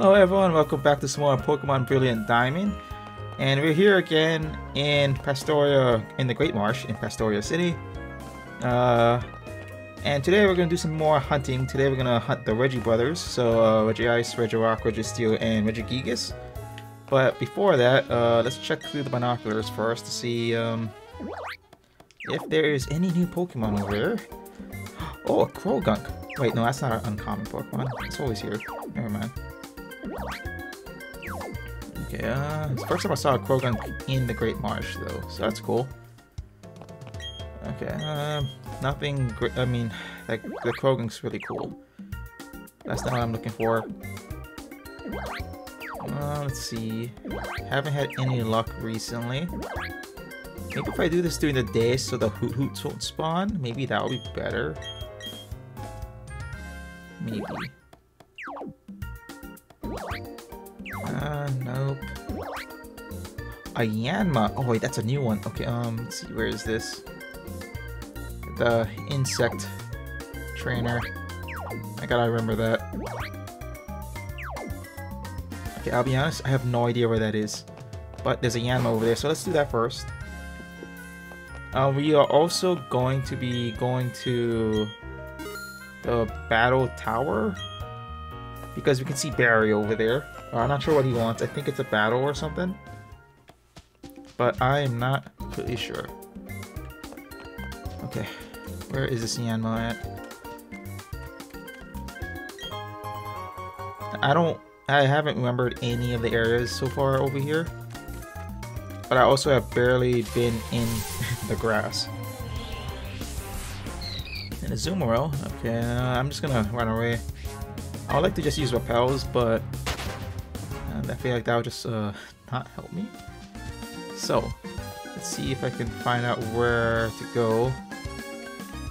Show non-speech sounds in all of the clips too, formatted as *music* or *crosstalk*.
Hello everyone, welcome back to some more Pokemon Brilliant Diamond. And we're here again in Pastoria, in the Great Marsh, in Pastoria City. Uh, and today we're going to do some more hunting. Today we're going to hunt the Regi brothers, So uh, Rock, Registeel, and Regigigas. But before that, uh, let's check through the binoculars first to see um, if there is any new Pokemon over here. *gasps* Oh, a Croagunk. Wait, no, that's not an uncommon Pokemon. It's always here. Never mind. Okay, uh, it's the first time I saw a Croagunk in the Great Marsh, though, so that's cool. Okay, um, nothing great. I mean, like, the Croagunk's really cool. That's not what I'm looking for. Uh, let's see. Haven't had any luck recently. Maybe if I do this during the day so the Hoot Hoots won't spawn, maybe that will be better. Maybe. Uh, nope. A Yanma. Oh wait, that's a new one. Okay, um, let's see, where is this? The insect trainer. I gotta remember that. Okay, I'll be honest, I have no idea where that is. But there's a Yanma over there, so let's do that first. Uh, we are also going to be going to the battle tower because we can see Barry over there. Uh, I'm not sure what he wants. I think it's a battle or something. But I am not completely sure. Okay, where is this Yanma at? I don't, I haven't remembered any of the areas so far over here. But I also have barely been in *laughs* the grass. And a Azumarill. Okay, uh, I'm just gonna run away. I would like to just use repels, but uh, I feel like that would just uh, not help me. So, let's see if I can find out where to go.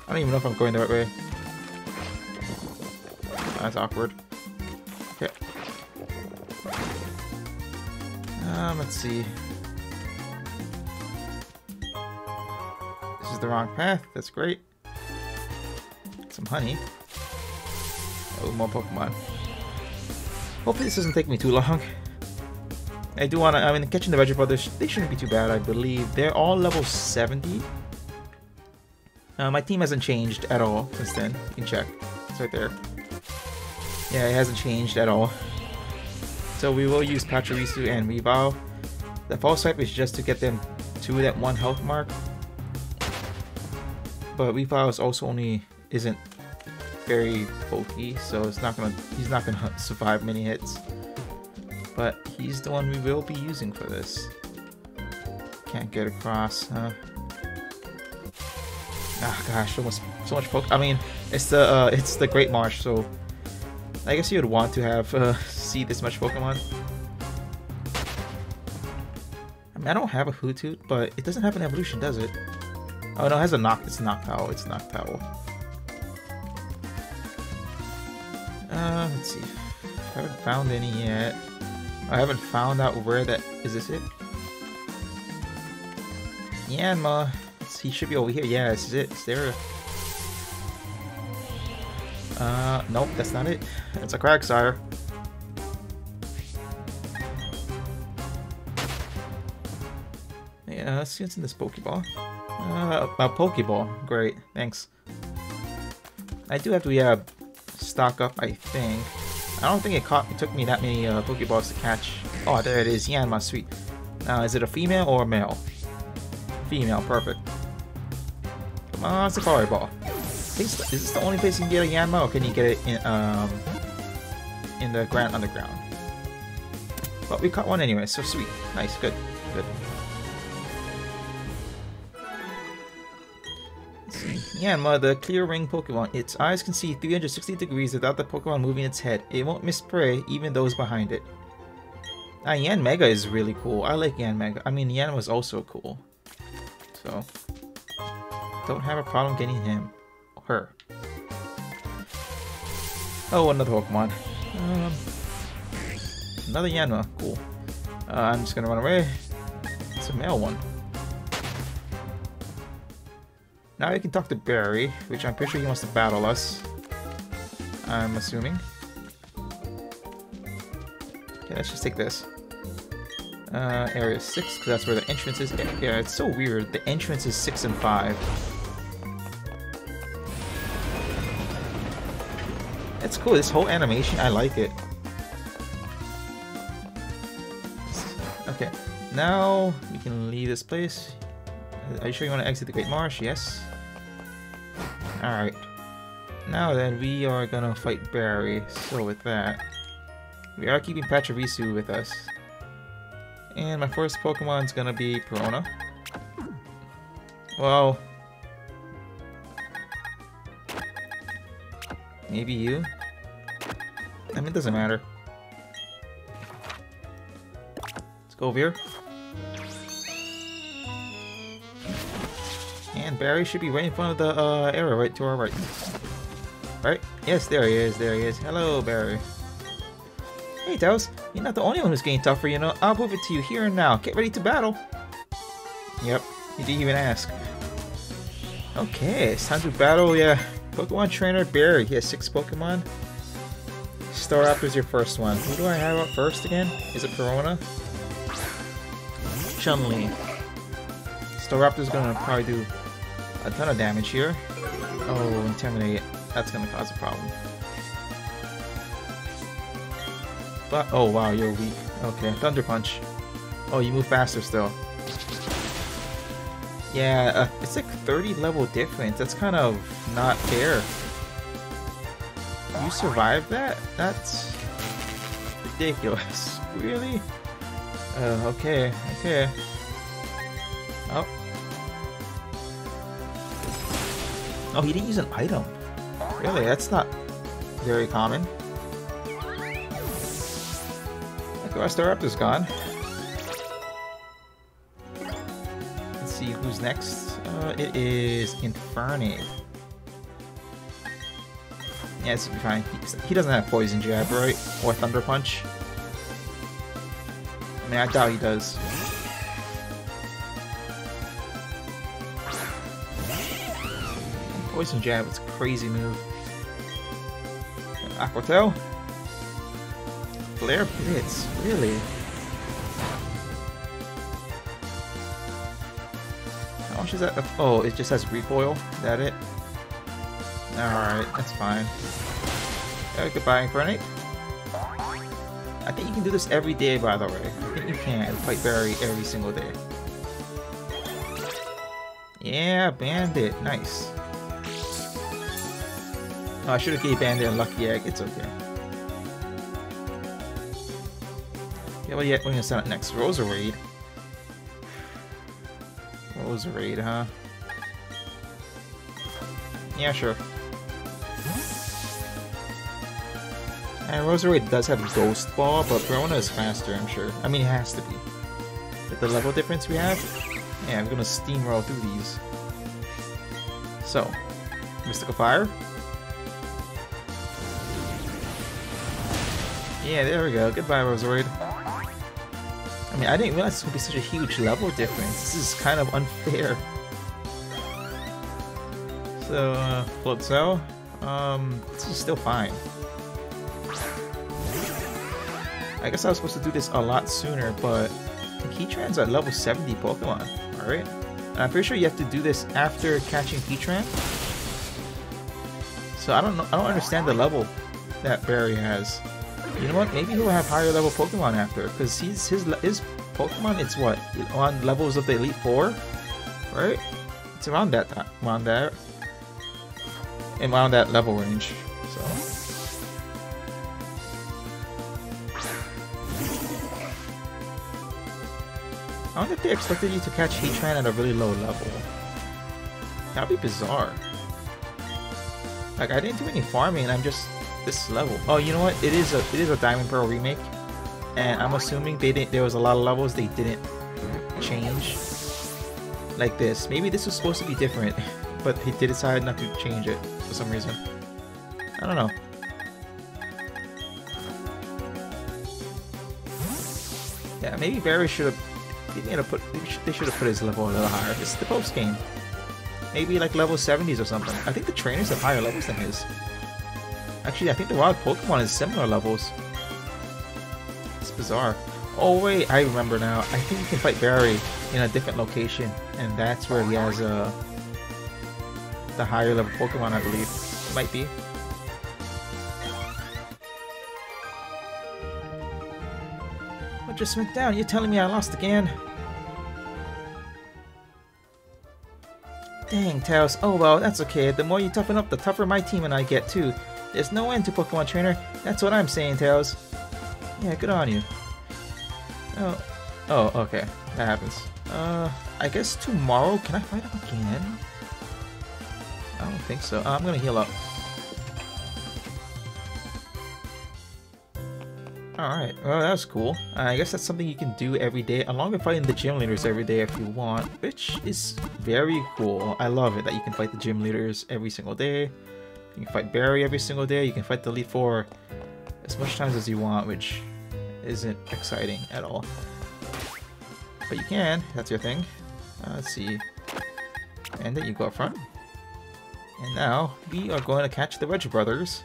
I don't even know if I'm going the right way. That's awkward. Okay. Um, let's see. This is the wrong path. That's great. Some honey. Oh, more Pokemon. Hopefully this doesn't take me too long. I do want to, I mean, catching the Regi Brothers, they shouldn't be too bad, I believe. They're all level 70. Uh, my team hasn't changed at all since then. You can check. It's right there. Yeah, it hasn't changed at all. So we will use Pachirisu and Weavile. The False Swipe is just to get them to that one health mark. But Weavile is also only isn't very bulky, so it's not gonna he's not gonna *laughs* survive many hits. But he's the one we will be using for this. Can't get across, huh? Ah, gosh, so much, so much poke. I mean, it's the uh, it's the Great Marsh, so I guess you would want to have uh, *laughs* see this much Pokemon. I mean, I don't have a Hoothoot, but it doesn't have an evolution, does it? Oh no, it has a knock. It's Noctowl. It's Noctowl. Uh, let's see. I haven't found any yet. I haven't found out where that... Is this it? Yanma. He should be over here. Yeah, this is it. Is there a... Uh, nope, that's not it. It's a Quagsire. Yeah, let's see what's in this Pokeball. Uh, a Pokeball. Great, thanks. I do have to, yeah, stock up, I think. I don't think it caught it took me that many uh, Pokeballs to catch. Oh, there it is. Yanma, sweet. Now, is it a female or a male? Female, perfect. Come on, Safari Ball. Is this the only place you can get a Yanma, or can you get it in um in the Grand Underground? But we caught one anyway, so sweet. Nice, good, Yanma, the clear ring Pokemon. Its eyes can see 360 degrees without the Pokemon moving its head. It won't miss prey, even those behind it. Ah, Yanmega is really cool. I like Yanmega. I mean, Yan was also cool. So, don't have a problem getting him. Her. Oh, another Pokemon. Um, another Yanma. Cool. Uh, I'm just gonna run away. It's a male one. Now you can talk to Barry, which I'm pretty sure he wants to battle us. I'm assuming. Okay, let's just take this. Uh, area 6, because that's where the entrance is. Yeah, it's so weird. The entrance is 6 and 5. It's cool. This whole animation, I like it. Okay, now we can leave this place. Are you sure you want to exit the Great Marsh? Yes. Alright. Now then, we are gonna fight Barry. So with that, we are keeping Pachirisu with us. And my first Pokemon's gonna be Perona. Well... Maybe you? I mean, it doesn't matter. Let's go over here. Barry should be right in front of the uh, arrow, right to our right. Right? Yes, there he is, there he is. Hello, Barry. Hey, Taos, you're not the only one who's getting tougher, you know. I'll prove it to you here and now. Get ready to battle. Yep, you didn't even ask. Okay, it's time to battle, yeah. Pokemon Trainer Barry. He has six Pokemon. Staraptor's your first one. Who do I have up first again? Is it Perona? Chun-Li. Staraptor's gonna probably do a ton of damage here. Oh, Intimidate. That's gonna cause a problem. But oh wow, you're weak. Okay, Thunder Punch. Oh, you move faster still. Yeah, uh, it's like 30 level difference. That's kind of not fair. You survived that? That's ridiculous. *laughs* really? Uh, okay, okay. Oh. Oh, he didn't use an item. Really? That's not very common. Okay, our Staraptor's gone. Let's see who's next. Uh, it is Infernape. Yeah, this will be fine. He doesn't have Poison Jab, right? Or Thunder Punch. I mean, I doubt he does. Poison Jab, it's a crazy move. Aqua Tail. Flare Blitz, really? How much is that? Oh, it just has recoil? Is that it? Alright, that's fine. Uh, goodbye, Infernape. I think you can do this every day, by the way. I think you can fight Barry every single day. Yeah, Bandit. Nice. I should have gave Bandit a Lucky Egg. It's okay. Yeah, well, yeah, we're gonna set up next. Roserade. Roserade, huh? Yeah, sure. And Roserade does have Ghost Ball, but Verona is faster, I'm sure. I mean, it has to be. With the level difference we have, yeah, I'm gonna steamroll through these. So, Mystical Fire. Yeah, there we go. Goodbye, Roserade. I mean, I didn't realize this would be such a huge level difference. This is kind of unfair. So, uh, Floatzel. Um, this is still fine. I guess I was supposed to do this a lot sooner, but the Heatran's at level 70 Pokemon, alright? I'm pretty sure you have to do this after catching Heatran. So I don't know, I don't understand the level that Barry has. You know what? Maybe he'll have higher level Pokemon after, because he's his his Pokemon. It's what on levels of the Elite Four, right? It's around that time, around that, around that level range. So. I wonder if they expected you to catch Heatran at a really low level. That'd be bizarre. Like I didn't do any farming I'm just this level. Oh, you know what? It is a it is a Diamond Pearl remake, and I'm assuming they didn't. There was a lot of levels they didn't change. Like this. Maybe this was supposed to be different, *laughs* but they did decide not to change it for some reason. I don't know. Yeah, maybe Barry should have to put. They should have put his level a little higher. It's the post game. Maybe like level 70s or something. I think the trainers have higher levels than his. Actually, I think the wild Pokemon is similar levels. It's bizarre. Oh wait, I remember now. I think you can fight Barry in a different location, and that's where he has uh, the higher level Pokemon, I believe. Might be. What just went down? You're telling me I lost again? Dang, Tails. Oh well, that's okay. The more you toughen up, the tougher my team and I get too. There's no end to Pokemon Trainer. That's what I'm saying, Tails. Yeah, good on you. Oh, oh, okay. That happens. Uh, I guess tomorrow, can I fight him again? I don't think so. Uh, I'm gonna heal up. Alright, well that was cool. Uh, I guess that's something you can do every day, along with fighting the gym leaders every day if you want, which is very cool. I love it that you can fight the gym leaders every single day. You can fight Barry every single day, you can fight the Elite Four as much times as you want, which isn't exciting at all. But you can, that's your thing. Uh, let's see. And then you go up front. And now, we are going to catch the Wedge Brothers.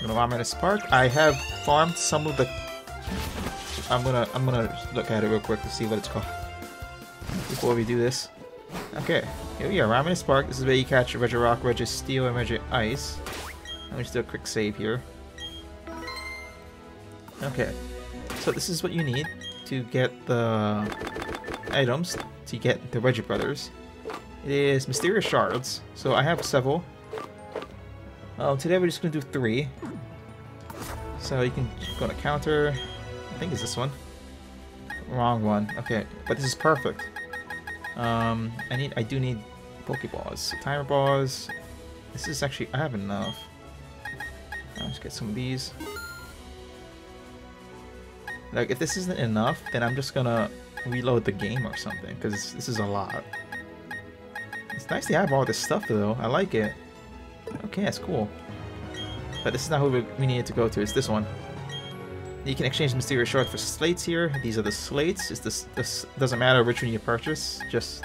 I'm gonna in a park. I have farmed some of the... I'm gonna I'm gonna look at it real quick to see what it's called. Before we do this. Okay, here we are, Ramanas Park. This is where you catch Regirock, Registeel, and Regice. Let me just do a quick save here. Okay, so this is what you need to get the items to get the Regi Brothers. It is Mysterious Shards, so I have several. Um, today we're just gonna do three. So you can go to counter. I think it's this one. Wrong one. Okay, but this is perfect. Um, I need. I do need Pokeballs, timer balls. This is actually. I have enough. I'll just get some of these. Like, if this isn't enough, then I'm just gonna reload the game or something, because this is a lot. It's nice to have all this stuff, though. I like it. Okay, that's cool. But this is not who we needed to go to, it's this one. You can exchange Mysterious Shard for slates here. These are the slates. It's this, this doesn't matter which one you purchase, just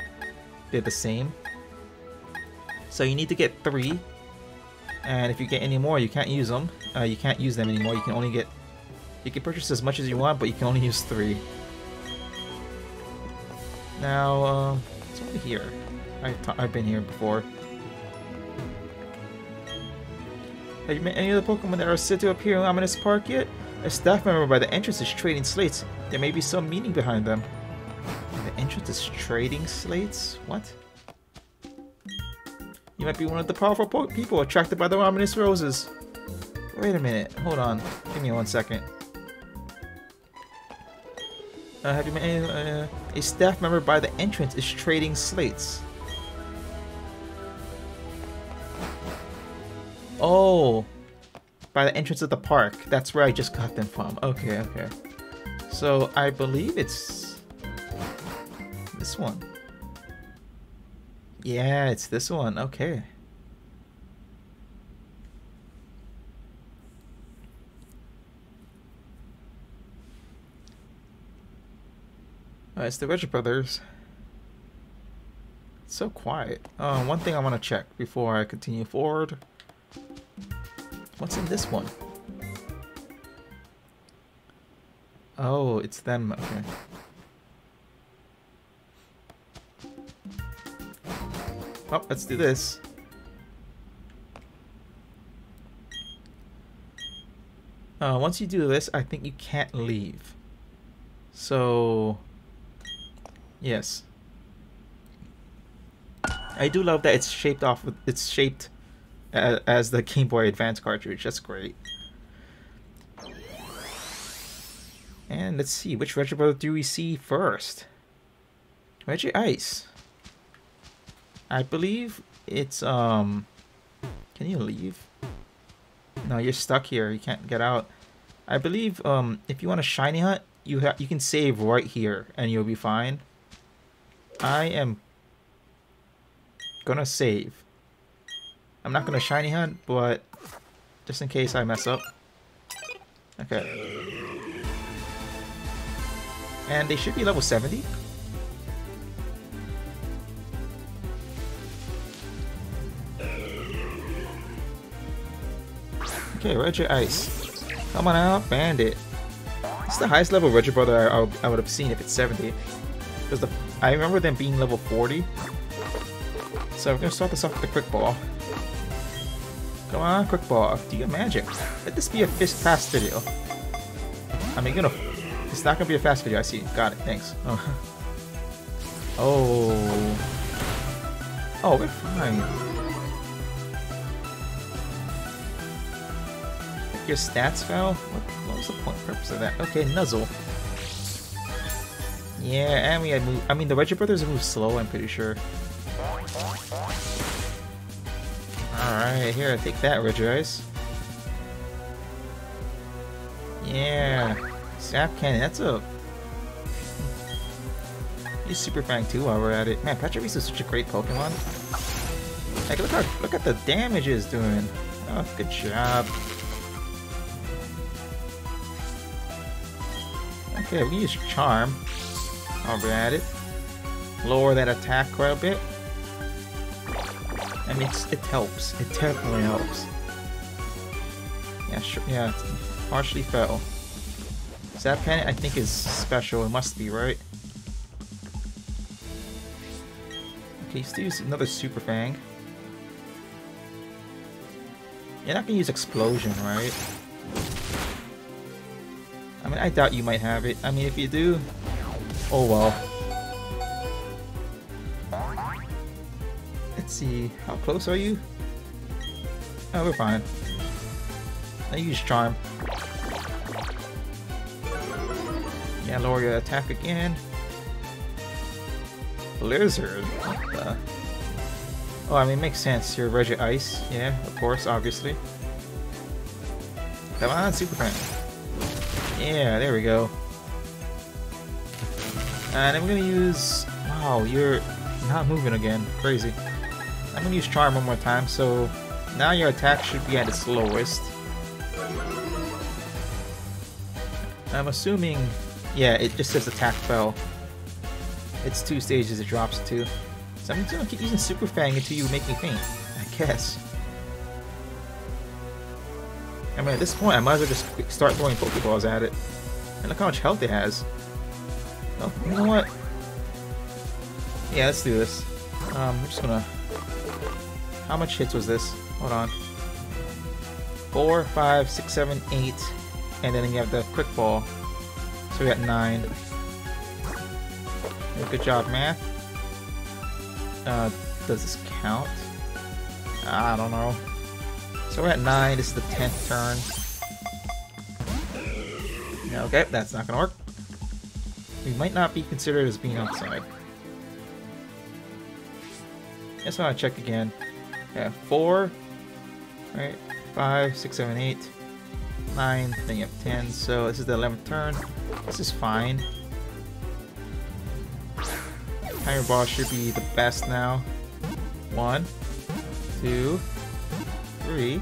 they're the same. So you need to get three. And if you get any more, you can't use them. Uh, you can't use them anymore. You can only get... You can purchase as much as you want, but you can only use three. Now, uh, it's over here. I I've been here before. Have you met any of the Pokemon that are said to appear in Ramanas Park yet? A staff member by the entrance is trading slates. There may be some meaning behind them. The entrance is trading slates? What? You might be one of the powerful people attracted by the ominous roses. Wait a minute. Hold on. Give me one second. Uh, have you met any, uh, a staff member by the entrance is trading slates. Oh, by the entrance of the park. That's where I just got them from. Okay, okay. So I believe it's this one. Yeah, it's this one. Okay. Uh, it's the Richard Brothers. It's so quiet. Uh, one thing I want to check before I continue forward. What's in this one? Oh, it's them. Okay. Oh, let's do this. Uh, once you do this, I think you can't leave. So, yes. I do love that it's shaped off. With, it's shaped as the Game Boy Advance cartridge. That's great. And let's see, which Retro do we see first? Regice. I believe it's, um... Can you leave? No, you're stuck here. You can't get out. I believe, um, if you want a shiny hunt, you have you can save right here, and you'll be fine. I am gonna save. I'm not gonna shiny hunt, but just in case I mess up. Okay. And they should be level 70. Okay, Regice. Come on out, Bandit. It's the highest level Regibrother I, I would have seen if it's 70. Because the I remember them being level 40. So we're gonna start this off with the quick ball. Come on, quick ball. Do your magic. Let this be a fast video. I mean, you know, it's not gonna be a fast video. I see. Got it. Thanks. Oh. *laughs* Oh. Oh, we're fine. Your stats fell? What, what was the point purpose of that? Okay, Nuzzle. Yeah, and we had move. I mean, the Regibrothers move slow. I'm pretty sure. Alright, here, I take that, Regice. Yeah. Zap Cannon, that's a... Use Super Fang too while we're at it. Man, Pachirisu is such a great Pokemon. Like, look, how, look at the damage it's doing. Oh, good job. Okay, we use Charm. While we're at it. Lower that attack quite a bit. Mean, it helps. It definitely helps. Yeah, sure. Yeah, partially fell. Zap Cannon, I think, is special. It must be, right? Okay, still use another Super Fang. You're not gonna use Explosion, right? I mean, I doubt you might have it. I mean, if you do, oh well. Let's see, how close are you? Oh, we're fine. I use Charm. Yeah, lower your attack again. Blizzard? Oh, I mean, it makes sense. You're Regi Ice. Yeah, of course, obviously. Come on, Super Fang. Yeah, there we go. And I'm gonna use... Wow, you're not moving again. Crazy. I'm gonna use Charm one more time, so now your attack should be at its lowest. I'm assuming... Yeah, it just says attack fell. It's two stages it drops to. So I'm gonna keep using Super Fang until you make me faint, I guess. I mean, at this point, I might as well just start throwing Pokeballs at it. And look how much health it has. Oh, you know what? Yeah, let's do this. Um, I'm just gonna... How much hits was this? Hold on. Four, five, six, seven, eight, and then you have the quick ball. So we got nine. Good job, math. Uh, does this count? I don't know. So we're at 9, this is the 10th turn. Okay, that's not gonna work. We might not be considered as being outside. Want to check again. Yeah, 4, right, 5, 6, 7, 8, 9, then you have 10, so this is the 11th turn. This is fine. Timer ball should be the best now. One, two, three.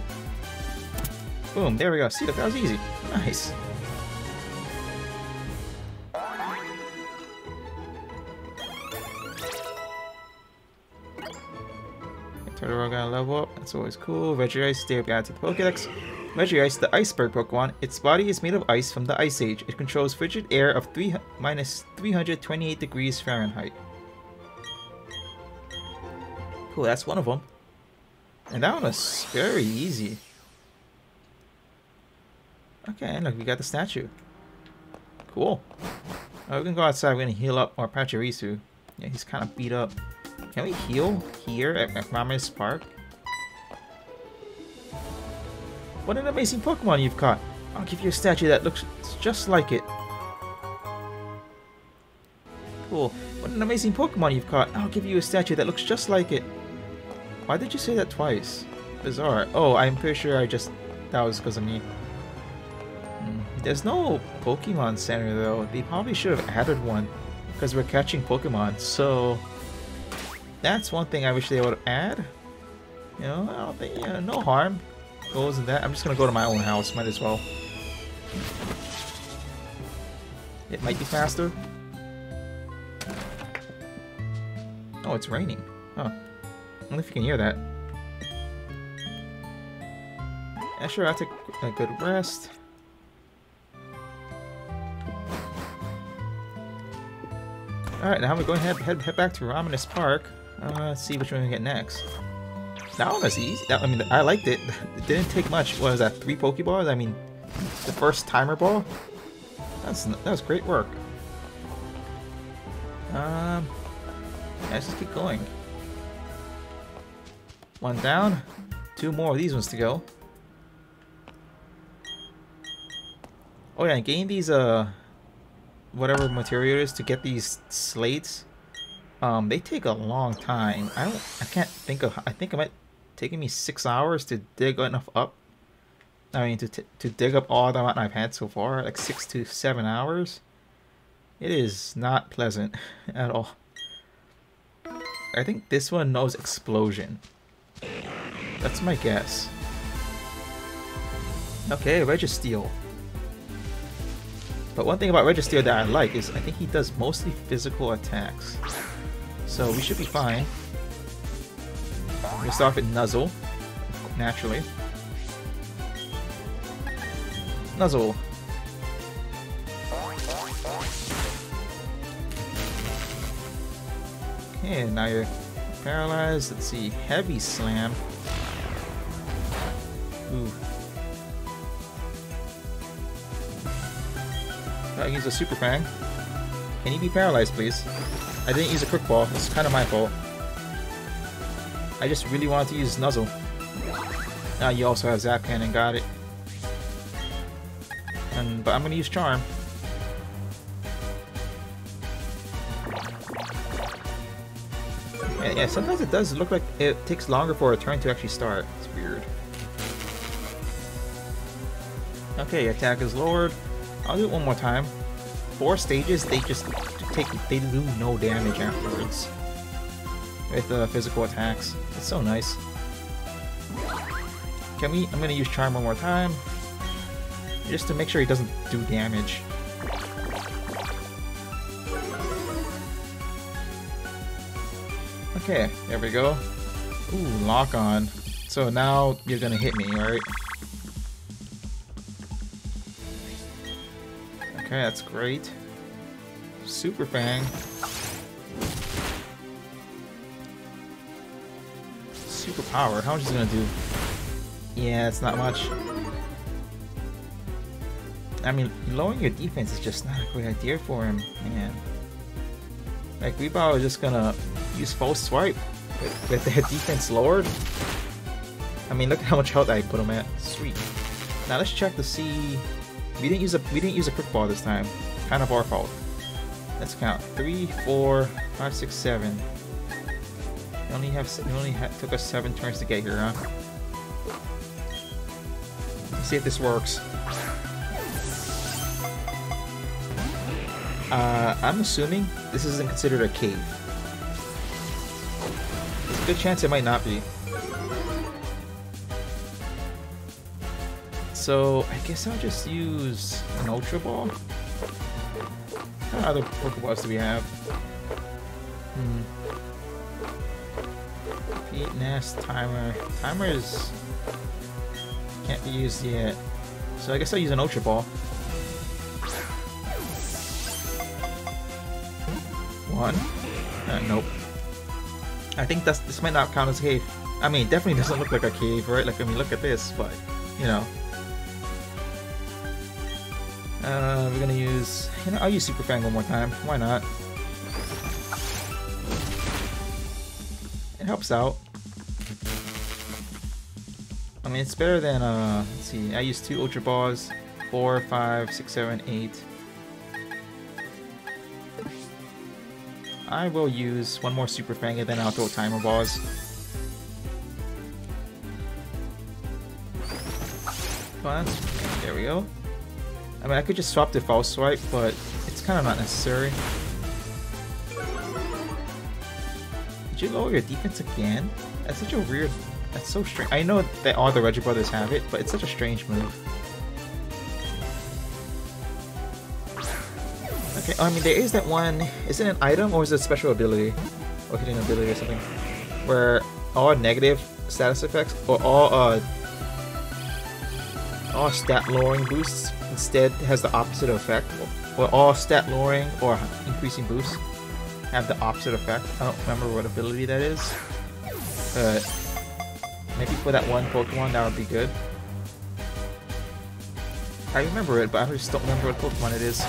Boom, there we go. See, that was easy. Nice. Turtle gonna level up. That's always cool. Regice, stay up to the Pokedex. Regice, the iceberg Pokemon. Its body is made of ice from the Ice Age. It controls frigid air of 3 minus 328 degrees Fahrenheit. Cool, that's one of them. And that one was very easy. Okay, look, we got the statue. Cool. Right, we can go outside, we're gonna heal up our Pachirisu. Yeah, he's kind of beat up. Can we heal here at, at Park? What an amazing Pokemon you've caught! I'll give you a statue that looks just like it. Cool. What an amazing Pokemon you've caught! I'll give you a statue that looks just like it. Why did you say that twice? Bizarre. Oh, I'm pretty sure I just... That was because of me. Hmm. There's no Pokemon Center though. They probably should have added one. Because we're catching Pokemon, so that's one thing I wish they would add. You know, I don't think, no harm goes in that. I'm just gonna go to my own house, might as well. It might be faster. Oh, it's raining. Huh. I wonder if you can hear that. Yeah, sure, I'll take a good rest. Alright, now we're going to head, head, head back to Ramanas Park. Uh, let's see which one we get next. That one was easy. That, I mean, I liked it. *laughs* It didn't take much. What was that? Three Pokeballs? I mean, the first timer ball? That's that was great work. Um, let's just keep going. One down. Two more of these ones to go. Oh yeah, getting these uh whatever material it is to get these slates, um, they take a long time. I don't I can't think of I think it might taking me six hours to dig enough up. I mean to to dig up all the amount I've had so far, like six to seven hours. It is not pleasant *laughs* at all. I think this one knows explosion. That's my guess. Okay, Registeel. But one thing about Registeel that I like is I think he does mostly physical attacks. So we should be fine. we start off with Nuzzle, naturally. Nuzzle. Okay, now you're paralyzed. Let's see. Heavy Slam. Ooh. I use a Super Fang. Can you be paralyzed, please? I didn't use a Quick Ball. It's kind of my fault. I just really wanted to use Nuzzle. Now you also have Zap Cannon, got it. And, but I'm gonna use Charm. Yeah, yeah, sometimes it does look like it takes longer for a turn to actually start. It's weird. Okay, attack is lowered. I'll do it one more time. Four stages, they just take they do no damage afterwards with uh, physical attacks. It's so nice. Can we? I'm gonna use charm one more time, just to make sure he doesn't do damage. Okay, there we go. Ooh, lock on. So now you're gonna hit me, right? Okay, that's great. Super Fang. Super Power. How much is it gonna do? Yeah, it's not much. I mean, lowering your defense is just not a great idea for him, man. Like, Weepao is just gonna use false swipe with, with their *laughs* defense lowered. I mean, look at how much health I put him at. Sweet. Now let's check to see we didn't use a we didn't use a quick ball this time. Kind of our fault. Let's count. Three, four, five, six, seven. Only have we only ha took us seven turns to get here, huh? Let's see if this works. Uh, I'm assuming this isn't considered a cave. There's a good chance it might not be. So I guess I'll just use an Ultra Ball. Other Pokeballs do we have? Hmm. Pete Nest, Timer. Timer is can't be used yet. So I guess I'll use an Ultra Ball. One. Uh, nope. I think that's this might not count as a cave. I mean, definitely *laughs* doesn't look like a cave, right? Like, I mean, look at this, but, you know. Uh, we're gonna use... You know, I'll use Super Fang one more time. Why not? It helps out. I mean, it's better than, uh... Let's see, I used two Ultra Balls. Four, five, six, seven, eight. I will use one more Super Fang and then I'll throw Timer Balls. There we go. I mean, I could just swap the false swipe, but it's kind of not necessary. Did you lower your defense again? That's such a weird... That's so strange. I know that all the Regi brothers have it, but it's such a strange move. Okay, I mean, there is that one... Is it an item or is it a special ability? Or hidden ability or something? Where all negative status effects, or all, uh... All stat lowering boosts instead has the opposite effect, or all stat lowering or increasing boost. have the opposite effect. I don't remember what ability that is. But maybe for that one Pokemon that would be good. I remember it, but I just don't remember what Pokemon it is.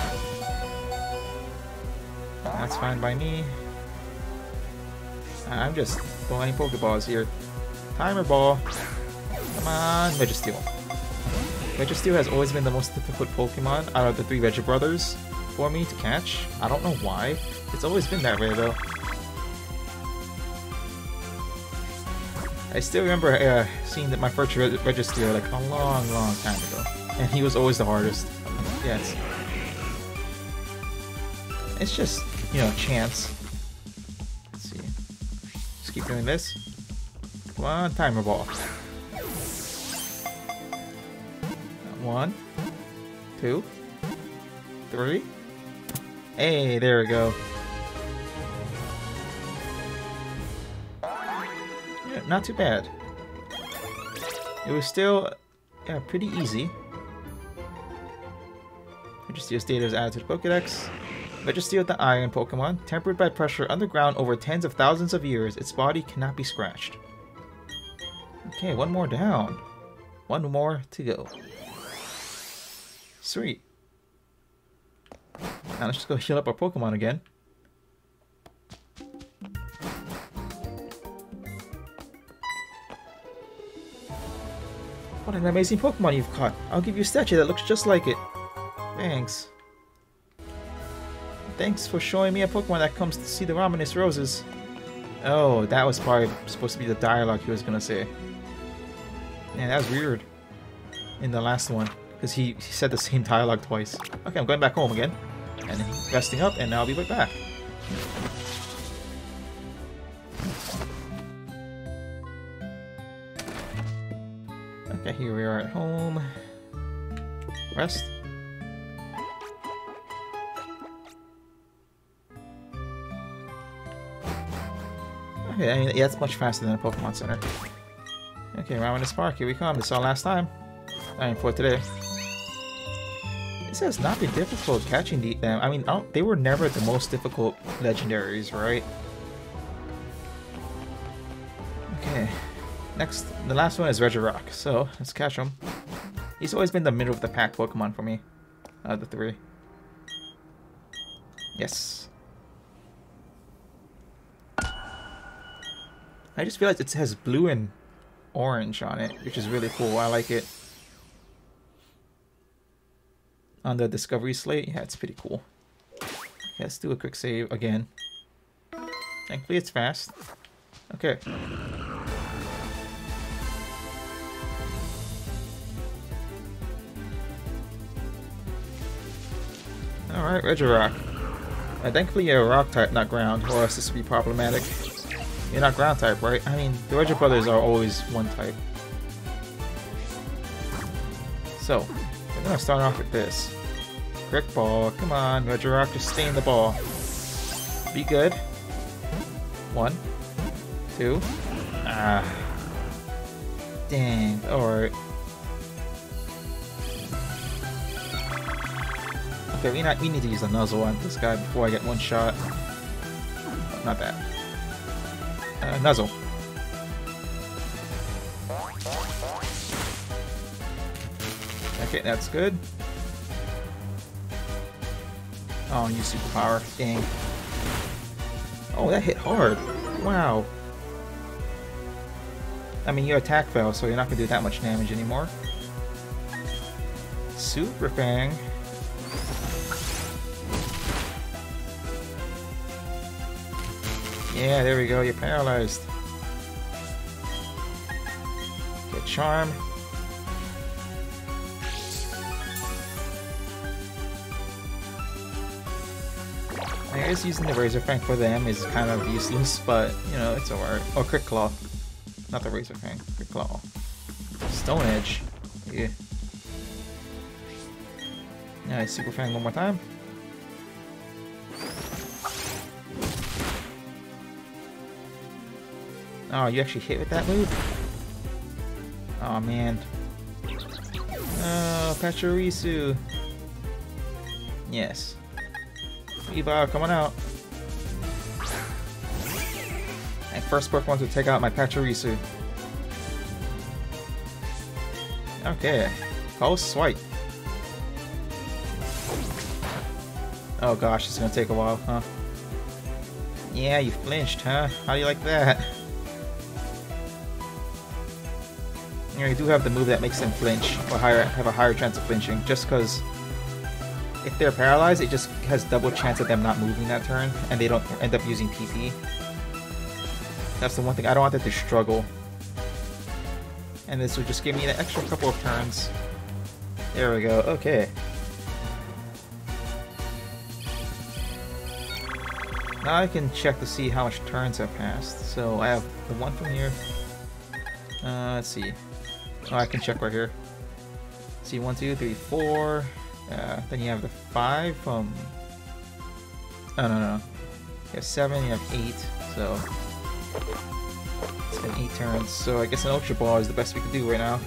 That's fine by me. I'm just throwing Pokeballs here. Timer Ball. Come on, Registeel. Registeel has always been the most difficult Pokemon out of the three Regi Brothers for me to catch. I don't know why. It's always been that way though. I still remember uh, seeing that my first Registeel like a long, long time ago. And he was always the hardest. Yes. It's just, you know, chance. Let's see. Just keep doing this. One timer ball. One, two, three. Hey, there we go. Yeah, not too bad. It was still yeah, pretty easy. Registeel data is added to the Pokedex. Registeel the Iron Pokemon, tempered by pressure underground over tens of thousands of years, its body cannot be scratched. Okay, one more down. One more to go. Sweet. Now let's just go heal up our Pokemon again. What an amazing Pokemon you've caught. I'll give you a statue that looks just like it. Thanks. Thanks for showing me a Pokemon that comes to see the Ramanas roses. Oh, that was probably supposed to be the dialogue he was gonna say. Man, that was weird. In the last one. Because he, he said the same dialogue twice. Okay, I'm going back home again. And resting up, and now I'll be right back. Okay, here we are at home. Rest. Okay, I mean, yeah, it's much faster than a Pokemon Center. Okay, Ramanas Park, here we come. This is our last time. I mean, for today. This has not been difficult catching the them. I mean, I they were never the most difficult legendaries, right? Okay. Next, the last one is Regirock, so let's catch him. He's always been the middle of the pack Pokemon for me. Out of the three. Yes. I just feel like it has blue and orange on it, which is really cool. I like it. On the Discovery slate, yeah, it's pretty cool. Okay, let's do a quick save again. Thankfully, it's fast. Okay. Alright, Regirock. Uh, thankfully you're a rock type, not ground, or else this would be problematic. You're not ground type, right? I mean, the Reggie brothers are always one type. So, gonna start off with this. Brick ball, come on, Regirock, just stay in the ball. Be good. One, two, ah. Dang, alright. Okay, we, not, we need to use a Nuzzle on this guy before I get one shot. not that. Uh, Nuzzle. Okay, that's good. Oh, use superpower. Dang. Oh, that hit hard. Wow. I mean, your attack fell, so you're not going to do that much damage anymore. Super Fang. Yeah, there we go. You're paralyzed. Get charm. Guess using the Razor Fang for them is kind of useless, but, you know, it's alright. Oh, Crit Claw. Not the Razor Fang. Crit Claw. Stone Edge. Yeah. Yeah, Super Fang one more time. Oh, you actually hit with that move? Oh man. Uh, oh, Pachirisu. Yes. Eva, coming out. And first Pokemon to take out my Pachirisu. Okay. False Swipe. Oh gosh, it's gonna take a while, huh? Yeah, you flinched, huh? How do you like that? You, do have the move that makes them flinch, or higher, have a higher chance of flinching, just because if they're paralyzed, it just has double chance of them not moving that turn, and they don't end up using PP. That's the one thing, I don't want them to struggle. And this would just give me an extra couple of turns. There we go, okay. Now I can check to see how much turns have passed. So I have the one from here. Uh, let's see. Oh, I can check right here. See, one, two, three, four. Uh, then you have the five from. Oh no no. You have seven. You have eight. So it's been eight turns. So I guess an Ultra Ball is the best we can do right now.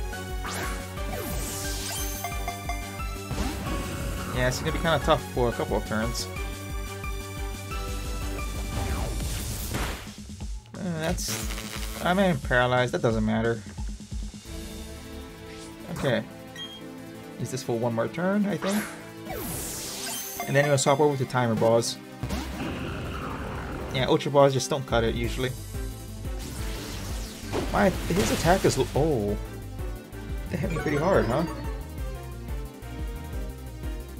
Yeah, it's gonna be kind of tough for a couple of turns. Uh, that's. I'm paralyzed. That doesn't matter. Okay. Is this for one more turn, I think? And then you'll swap over to timer balls. Yeah, ultra balls just don't cut it usually. My his attack is oh, they hit me pretty hard, huh?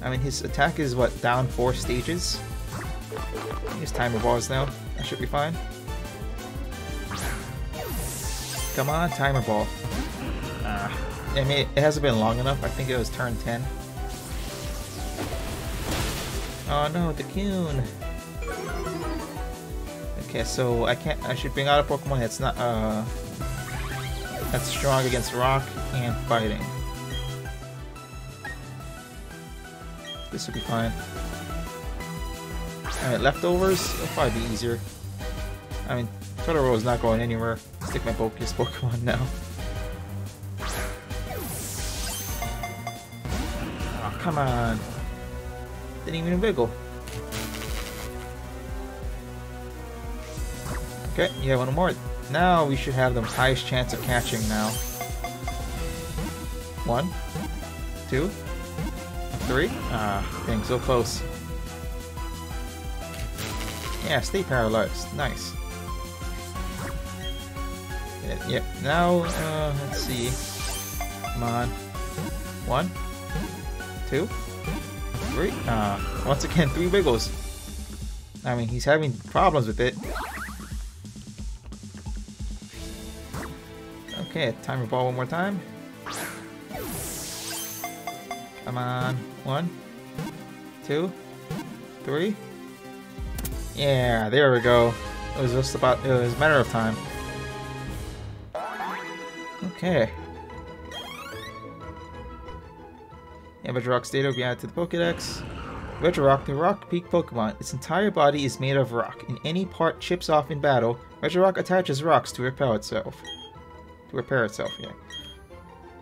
I mean, his attack is what down four stages. Use timer balls now. That should be fine. Come on, timer ball. Ah. I mean, it hasn't been long enough. I think it was turn 10. Oh no, the Coon! Okay, so I can't. I should bring out a Pokemon that's not uh that's strong against rock and fighting. This would be fine. Alright, leftovers will probably be easier. I mean, Totoro is not going anywhere. Stick my focus Pokemon now. Come on. Didn't even wiggle. Okay, yeah, one more. Now we should have the highest chance of catching now. One, two, three. Ah, dang, so close. Yeah, stay paralyzed. Nice. Yep, yeah, now, uh, let's see. Come on. One, Two? Three? Uh, once again, three wiggles. I mean, he's having problems with it. Okay, timer ball one more time. Come on. One, two, three. Yeah, there we go. It was just about, it was a matter of time. Okay. And Regirock's data will be added to the Pokedex. Regirock, the rock peak Pokemon. Its entire body is made of rock. In any part chips off in battle, Regirock attaches rocks to repair itself. To repair itself, yeah.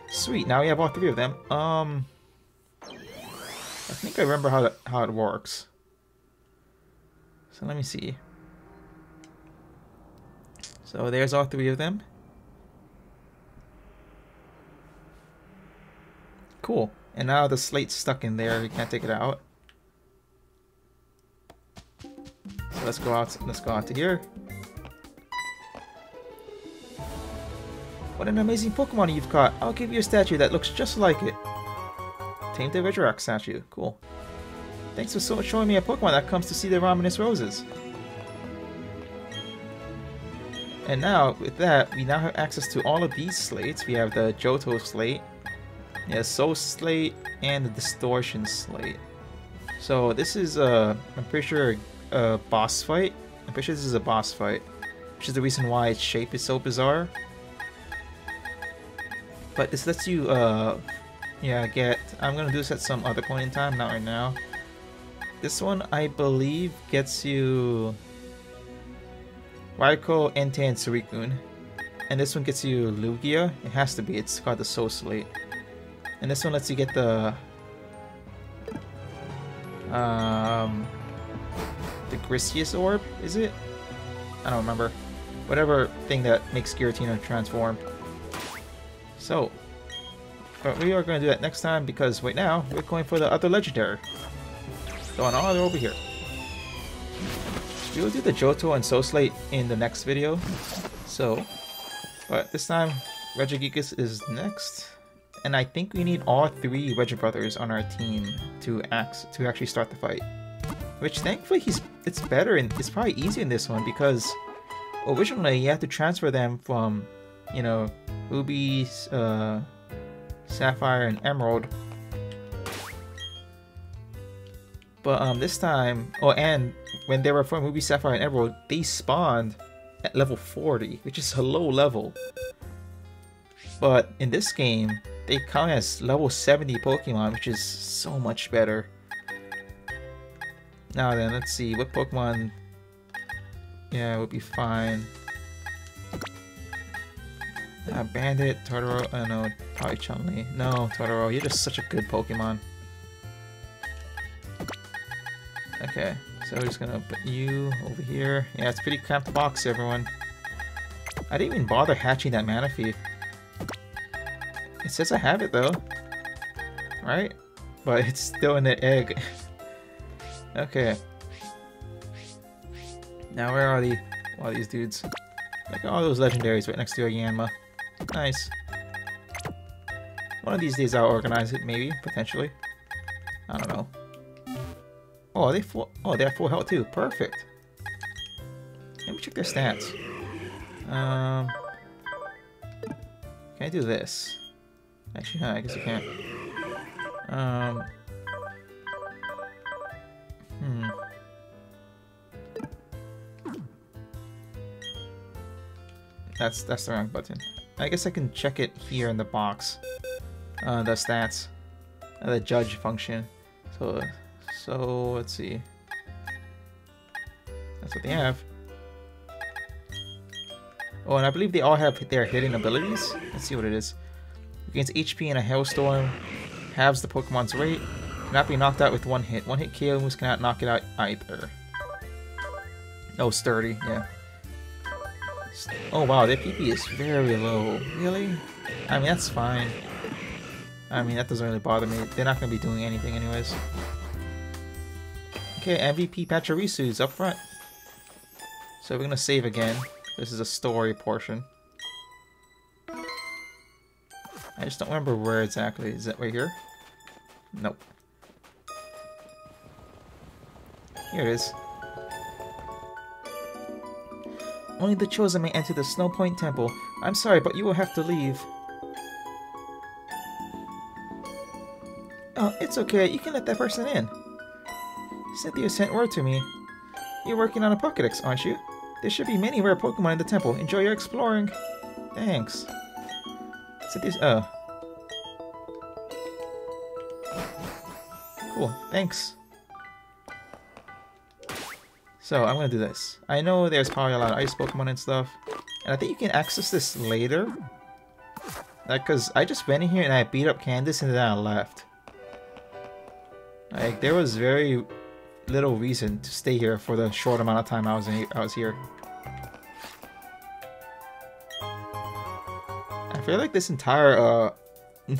Sweet, now we have all three of them. Um, I think I remember how, that, how it works. So let me see. So there's all three of them. Cool. And now the slate's stuck in there, we can't take it out. So let's go out let's go out to here. What an amazing Pokemon you've caught. I'll give you a statue that looks just like it. Tame the Regirock statue. Cool. Thanks for so showing me a Pokemon that comes to see the Ramanas Roses. And now, with that, we now have access to all of these slates. We have the Johto slate, yeah, Soul Slate and the Distortion Slate. So this is, uh, I'm pretty sure, a boss fight. I'm pretty sure this is a boss fight. Which is the reason why its shape is so bizarre. But this lets you, uh, yeah, get... I'm gonna do this at some other point in time, not right now. This one, I believe, gets you... Raikou, Entei, and Suicune. And this one gets you Lugia. It has to be, it's called the Soul Slate. And this one lets you get the... Um... The Griseous Orb, is it? I don't remember. whatever thing that makes Giratina transform. So, but we are going to do that next time because right now we're going for the other legendary. Going all over here. We will do the Johto and Soul Slate in the next video. So, but this time Regigigas is next. And I think we need all three Regibrothers on our team to act to actually start the fight. Which thankfully he's it's better and it's probably easier in this one because originally you have to transfer them from, you know, Ruby, uh, Sapphire, and Emerald. But um, this time, oh, and when they were from Ruby, Sapphire, and Emerald, they spawned at level 40, which is a low level. But in this game, they count as level 70 Pokemon, which is so much better. Now then, let's see, what Pokemon yeah, would be fine. Uh, Bandit, Totoro, oh no, probably Chun-Li. No, Totoro, you're just such a good Pokemon. Okay, so we're just gonna put you over here. Yeah, it's pretty cramped box, everyone. I didn't even bother hatching that Manaphy. It says I have it though. Right? But it's still in the egg. *laughs* okay. Now where are the all these dudes? Like all those legendaries right next to a Yanma. Nice. One of these days I'll organize it, maybe, potentially. I don't know. Oh, are they full? Oh, they have full health too. Perfect. Let me check their stats. Um, can I do this? Actually, huh, I guess I can't. Um, hmm. That's that's the wrong button. I guess I can check it here in the box. Uh, the stats, uh, the judge function. So, so let's see. That's what they have. Oh, and I believe they all have their hidden abilities. Let's see what it is. Against HP in a Hailstorm, halves the Pokemon's rate. Cannot be knocked out with one hit. One hit KO moves cannot knock it out either. Oh, sturdy, yeah. Oh wow, their PP is very low. Really? I mean, that's fine. I mean, that doesn't really bother me. They're not going to be doing anything anyways. Okay, MVP Pachirisu is up front. So we're going to save again. This is a story portion. I just don't remember where exactly. Is that right here? Nope. Here it is. Only the chosen may enter the Snow Point Temple. I'm sorry, but you will have to leave. Oh, it's okay. You can let that person in. Cynthia sent word to me. You're working on a Pokedex, aren't you? There should be many rare Pokemon in the temple. Enjoy your exploring. Thanks. Cynthia's... Oh. Uh. Cool. Thanks. So, I'm gonna do this. I know there's probably a lot of ice Pokemon and stuff. And I think you can access this later. Like, cause I just went in here and I beat up Candice and then I left. Like, there was very little reason to stay here for the short amount of time I was in, I was here. Feel like this entire uh,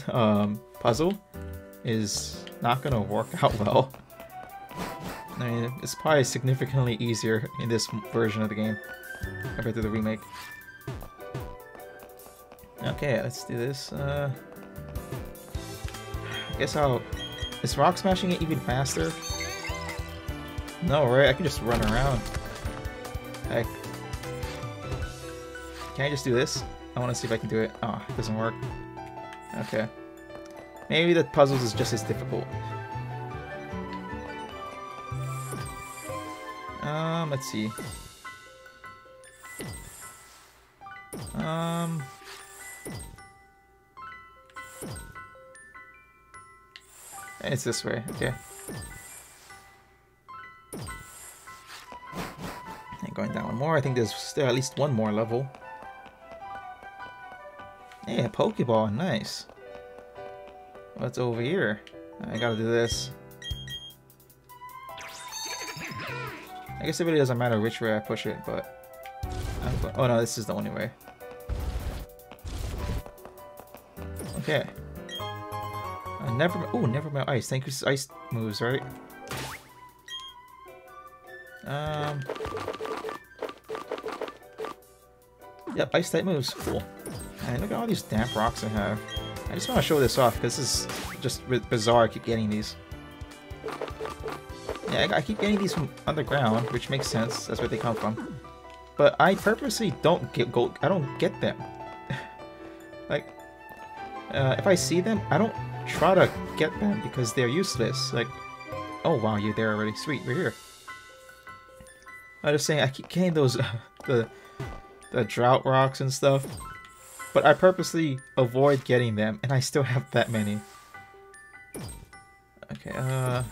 *laughs* um, puzzle is not gonna work out well. I mean, it's probably significantly easier in this version of the game compared to the remake. Okay, let's do this. Uh, I guess I'll... Is rock smashing it even faster? No, right? I can just run around. Heck. Can I just do this? I want to see if I can do it. Oh, it doesn't work. Okay. Maybe the puzzles is just as difficult. Um, let's see. Um... It's this way, okay. And going down one more, I think there's still at least one more level. Hey, a Pokeball, nice. What's over here? I gotta do this. I guess it really doesn't matter which way I push it, but. Oh no, this is the only way. Okay. Uh, never. Oh, never mind ice. Thank you, ice moves, right? Um. Yep, ice type moves. Cool. And look at all these damp rocks I have. I just want to show this off because this is just bizarre. I keep getting these. Yeah, I, keep getting these from underground, which makes sense. That's where they come from. But I purposely don't get gold. I don't get them. *laughs* like, uh, if I see them, I don't try to get them because they're useless. Like, oh wow, you're there already. Sweet, we're here. I'm just saying, I keep getting those *laughs* the the drought rocks and stuff, but I purposely avoid getting them, and I still have that many. Okay, uh.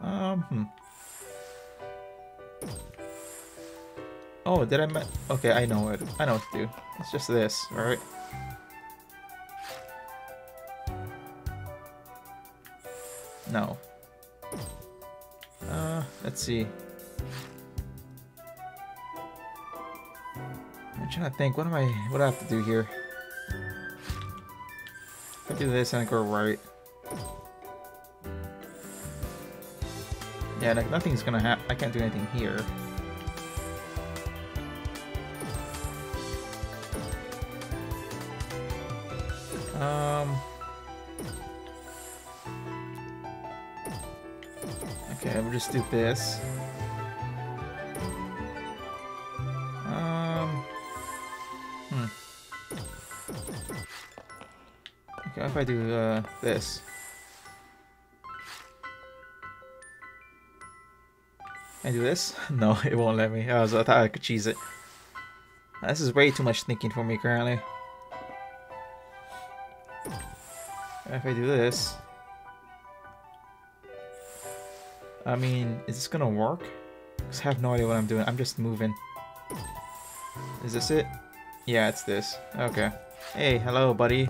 Um, hmm. Oh, did I met? Okay, I know it. I know what to do. It's just this, alright? No. Let's see. I'm trying to think. What am I? What do I have to do here? If I do this and I go right. Yeah, nothing's gonna happen. I can't do anything here. We'll just do this. Um. Hmm. Okay, if I do uh, this. Can I do this? *laughs* No, it won't let me. I, was, I thought I could cheese it. This is way too much thinking for me currently. If I do this... I mean, is this gonna work? I have no idea what I'm doing. I'm just moving. Is this it? Yeah, it's this. Okay. Hey, hello, buddy.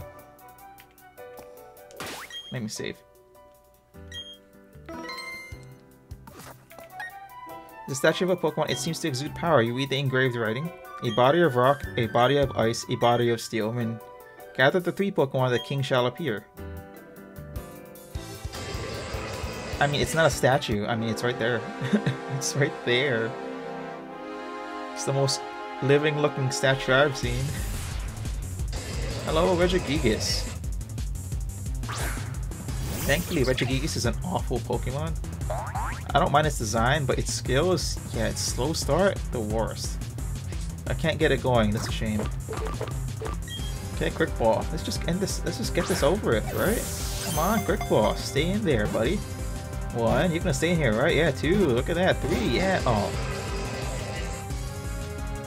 Let me save. The statue of a Pokemon, it seems to exude power. You read the engraved writing. A body of rock, a body of ice, a body of steel. When gather the three Pokemon, the king shall appear. I mean, it's not a statue. I mean, it's right there. *laughs* it's right there. It's the most living looking statue I've seen. Hello, Regigigas. Thankfully, Regigigas is an awful Pokemon. I don't mind its design, but its skills, yeah, its slow start, the worst. I can't get it going, that's a shame. Okay, quick ball. Let's just end this, let's just get this over with, right? Come on, quick ball, stay in there, buddy. One, you're gonna stay in here, right? Yeah, two, look at that, three, yeah, oh.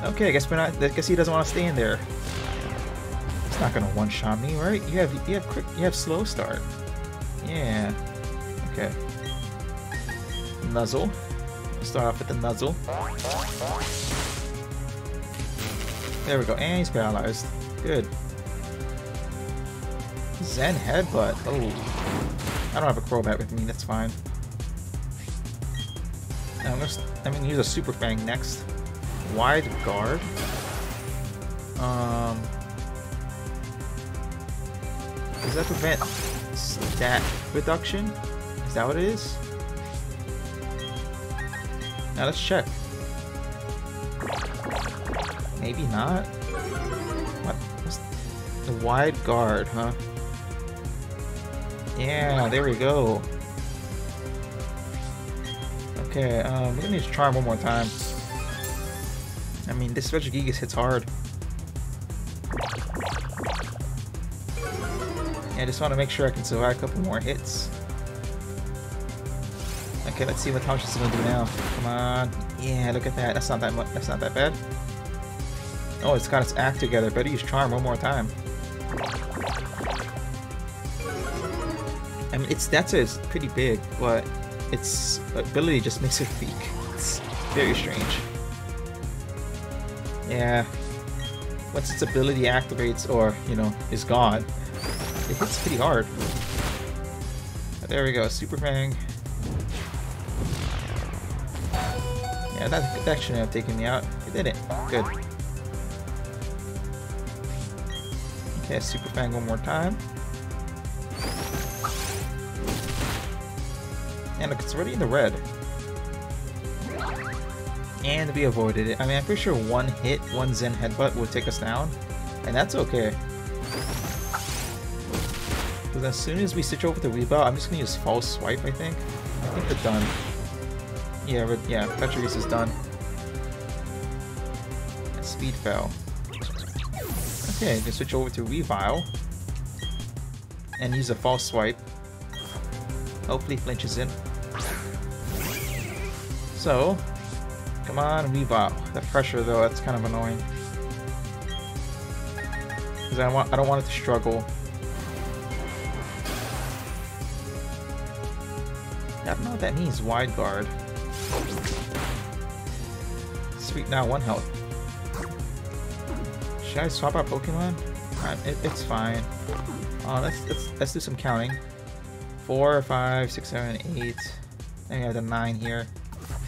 Okay, I guess we're not, I guess he doesn't want to stay in there. It's not gonna one-shot me, right? You have, you have quick, you have slow start. Yeah. Okay. Nuzzle. Start off with the Nuzzle. There we go, and he's paralyzed. Good. Zen Headbutt. Oh. I don't have a Crobat with me, that's fine. I'm gonna, I'm gonna use a Super Fang next. Wide Guard. Um. Does that prevent stat reduction? Is that what it is? Now let's check. Maybe not. What? The wide guard, huh? Yeah, there we go. Okay, um, we're gonna need to try one more time. I mean, this Regigigas hits hard. Yeah, I just want to make sure I can survive a couple more hits. Okay, let's see what how she's gonna do now. Come on. Yeah, look at that. That's not that much. That's not that bad. Oh, it's got its act together. Better use charm one more time. I mean, its stats is pretty big, but its ability just makes it weak. It's very strange. Yeah. Once its ability activates or, you know, is gone, it hits pretty hard. Ah, there we go, Super Fang. Yeah, that, that shouldn't have taken me out. It didn't. Good. Okay, Super Fang one more time. Already in the red. And we avoided it. I mean, I'm pretty sure one hit, one Zen Headbutt would take us down. And that's okay. Because as soon as we switch over to Weavile, I'm just going to use False Swipe, I think. I think we're done. Yeah, but yeah, Petrius is done. Speed fell. Okay, just switch over to Weavile. And use a False Swipe. Hopefully flinches in. So, come on, Weavile. The pressure though, that's kind of annoying. Because I want I don't want it to struggle. I don't know what that means, wide guard. Sweet, now one health. Should I swap out Pokemon? Uh, it, it's fine. Uh, let's, let's, let's do some counting. Four, five, six, seven, eight. Then we have the nine here.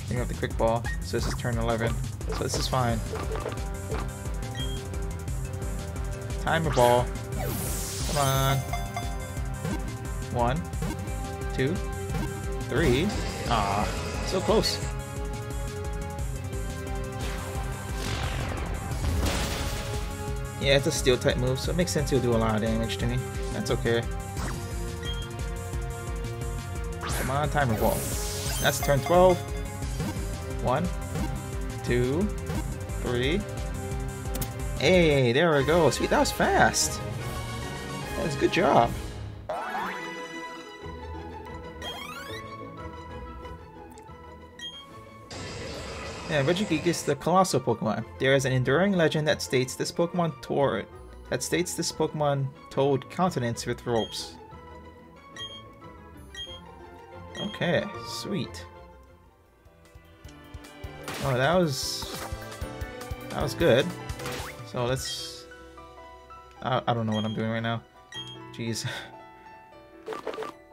Then we have the quick ball. So this is turn 11. So this is fine. Time Timer ball. Come on. One, two, three. Ah, so close. Yeah, it's a steel type move, so it makes sense to do a lot of damage to me. That's okay. Come on, timer ball. That's turn 12. One, two, three. Hey, there we go. Sweet, that was fast. That was a good job. Yeah, Regigigas is the colossal Pokemon. There is an enduring legend that states this Pokemon tore it. that states this Pokemon towed continents with ropes. Okay, sweet. Oh, that was that was good. So let's. I, I don't know what I'm doing right now. Jeez. *laughs*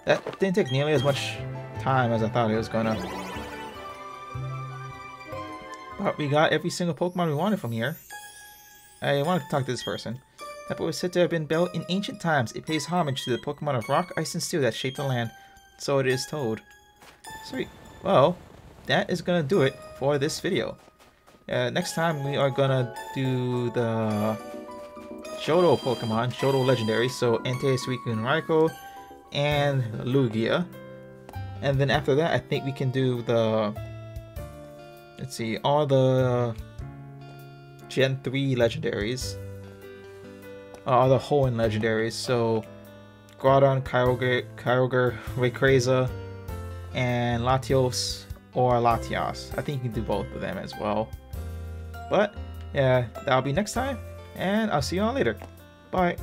That didn't take nearly as much time as I thought it was gonna. But we got every single Pokemon we wanted from here. I want to talk to this person. That was said to have been built in ancient times. It pays homage to the Pokemon of Rock, Ice, and Steel that shaped the land. So it is told. Sweet. Well, that is gonna do it for this video. Uh, next time we are gonna do the Johto Pokemon, Johto Legendary, so Entei, Suicune, Raikou, and Lugia. And then after that, I think we can do the let's see, all the Gen 3 legendaries. All the Hoenn legendaries, so Groudon, Kyogre, Kyogre, Rayquaza, and Latios or Latias. I think you can do both of them as well. But, yeah, that'll be next time, and I'll see you all later. Bye.